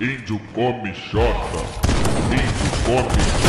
Índio come chota. Índio come chota.